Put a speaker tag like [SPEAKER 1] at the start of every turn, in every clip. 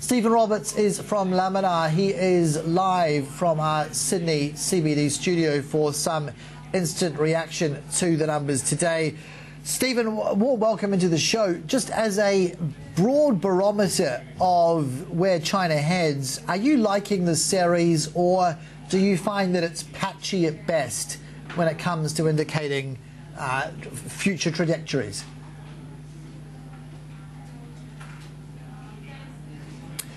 [SPEAKER 1] Stephen Roberts is from Laminar. He is live from our Sydney CBD studio for some instant reaction to the numbers today. Stephen, warm welcome into the show. Just as a broad barometer of where China heads, are you liking the series or do you find that it's patchy at best when it comes to indicating uh, future trajectories?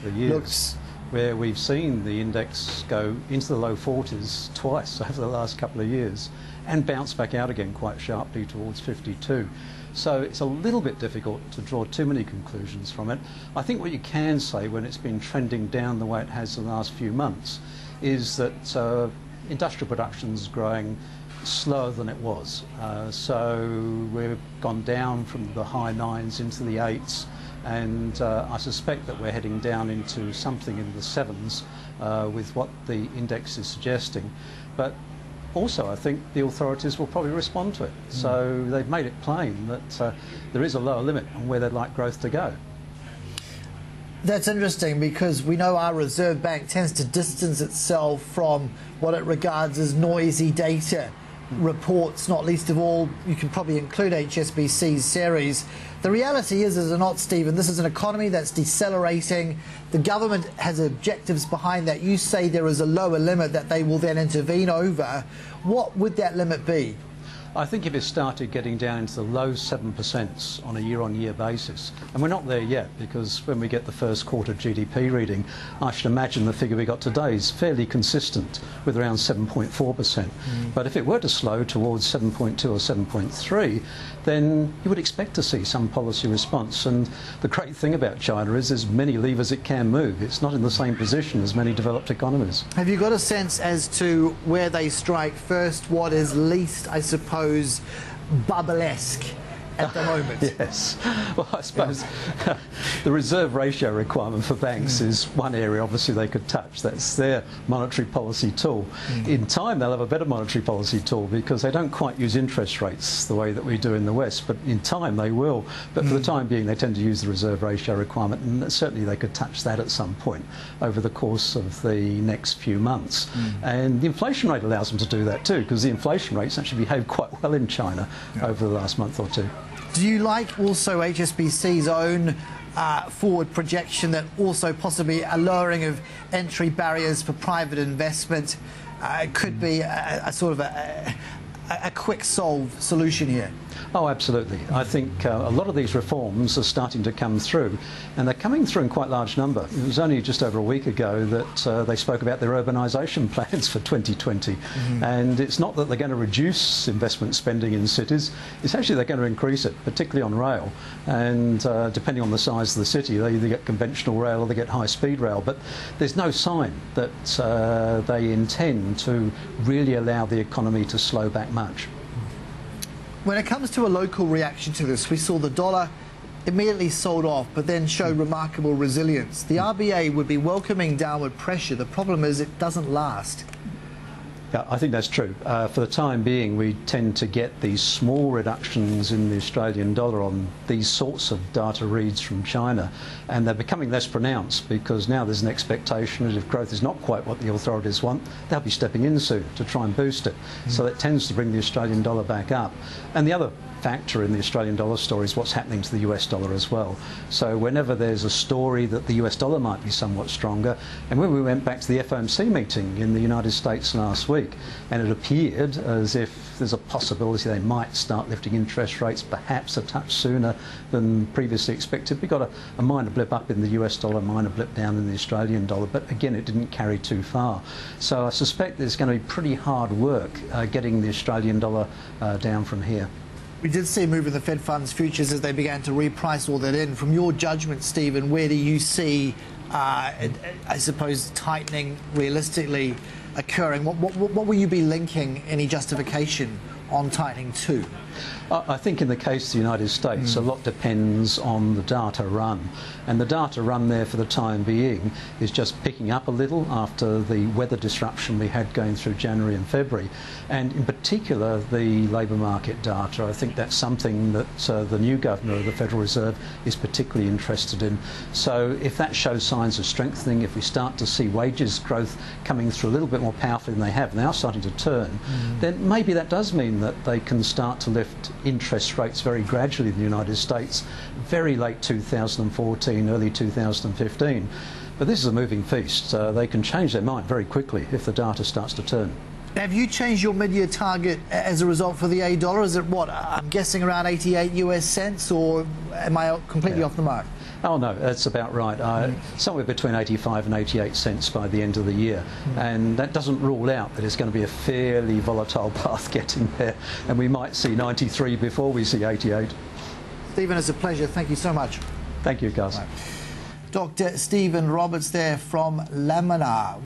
[SPEAKER 2] The years Looks, where we've seen the index go into the low 40s twice over the last couple of years and bounce back out again quite sharply towards 52. So it's a little bit difficult to draw too many conclusions from it. I think what you can say when it's been trending down the way it has the last few months is that uh, industrial production is growing slower than it was. Uh, so we've gone down from the high nines into the eights, and uh, I suspect that we're heading down into something in the sevens uh, with what the index is suggesting. But also, I think the authorities will probably respond to it. Mm. So they've made it plain that uh, there is a lower limit on where they'd like growth to go.
[SPEAKER 1] That's interesting because we know our Reserve Bank tends to distance itself from what it regards as noisy data reports, not least of all, you can probably include HSBC's series. The reality is, is it not, Stephen, this is an economy that's decelerating. The government has objectives behind that. You say there is a lower limit that they will then intervene over. What would that limit be?
[SPEAKER 2] I think if it started getting down into the low 7% on a year-on-year basis, and we're not there yet because when we get the first quarter GDP reading, I should imagine the figure we got today is fairly consistent with around 7.4%. Mm. But if it were to slow towards 7.2 or 7.3, then you would expect to see some policy response. And the great thing about China is there's many levers it can move. It's not in the same position as many developed economies.
[SPEAKER 1] Have you got a sense as to where they strike first, what is least, I suppose, suppose, bubble-esque at the moment.
[SPEAKER 2] yes. Well, I suppose yeah. the reserve ratio requirement for banks mm. is one area obviously they could touch. That's their monetary policy tool. Mm. In time, they'll have a better monetary policy tool because they don't quite use interest rates the way that we do in the West, but in time they will. But mm. for the mm. time being, they tend to use the reserve ratio requirement, and certainly they could touch that at some point over the course of the next few months. Mm. And the inflation rate allows them to do that too, because the inflation rates actually behaved quite well in China yeah. over the last month or two.
[SPEAKER 1] Do you like also HSBC's own uh, forward projection that also possibly a lowering of entry barriers for private investment uh, could be a, a sort of a, a, quick solve solution here?
[SPEAKER 2] Oh, absolutely. I think uh, a lot of these reforms are starting to come through, and they're coming through in quite large number. It was only just over a week ago that uh, they spoke about their urbanisation plans for 2020, mm-hmm. and it's not that they're going to reduce investment spending in cities, it's actually they're going to increase it, particularly on rail. And uh, depending on the size of the city, they either get conventional rail or they get high speed rail, but there's no sign that uh, they intend to really allow the economy to slow back much.
[SPEAKER 1] When it comes to a local reaction to this, we saw the dollar immediately sold off, but then showed hmm. remarkable resilience. The hmm. RBA would be welcoming downward pressure. The problem is it doesn't last.
[SPEAKER 2] Yeah, I think that's true. Uh, for the time being, we tend to get these small reductions in the Australian dollar on these sorts of data reads from China, and they're becoming less pronounced because now there's an expectation that if growth is not quite what the authorities want, they'll be stepping in soon to try and boost it. Mm. So that tends to bring the Australian dollar back up. And the other factor in the Australian dollar story is what's happening to the US dollar as well. So whenever there's a story that the US dollar might be somewhat stronger, and when we went back to the FOMC meeting in the United States last week, and it appeared as if there's a possibility they might start lifting interest rates perhaps a touch sooner than previously expected. We got a, a minor blip up in the US dollar, minor blip down in the Australian dollar, but again, it didn't carry too far. So I suspect there's going to be pretty hard work uh, getting the Australian dollar uh, down from here.
[SPEAKER 1] We did see a move in the Fed funds futures as they began to reprice all that in. From your judgment, Stephen, where do you see, uh, I suppose, tightening realistically occurring? What, what, what will you be linking any justification on tightening too?
[SPEAKER 2] I think in the case of the United States, mm. a lot depends on the data run. And the data run there for the time being is just picking up a little after the weather disruption we had going through January and February. And in particular, the labour market data. I think that's something that uh, the new governor of the Federal Reserve is particularly interested in. So if that shows signs of strengthening, if we start to see wages growth coming through a little bit more powerfully than they have, now starting to turn, mm. then maybe that does mean that they can start to lift interest rates very gradually in the United States, very late 2014, early 2015. But this is a moving feast. Uh, they can change their mind very quickly if the data starts to turn.
[SPEAKER 1] Have you changed your mid-year target as a result for the A dollar? Is it what I'm guessing around 88 US cents, or am I completely yeah. off the mark?
[SPEAKER 2] Oh no, that's about right. Uh, mm. Somewhere between 85 and 88 cents by the end of the year, mm. and that doesn't rule out that it's going to be a fairly volatile path getting there, and we might see 93 before we see 88.
[SPEAKER 1] Stephen, it's a pleasure. Thank you so much.
[SPEAKER 2] Thank you, Gus.
[SPEAKER 1] Right. Dr. Stephen Roberts there from Laminar.